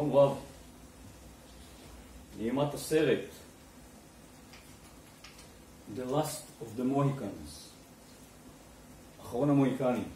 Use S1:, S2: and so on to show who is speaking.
S1: שלום רב. נעימת הסרט The Last of the Mohicans אחרון המוהיקנים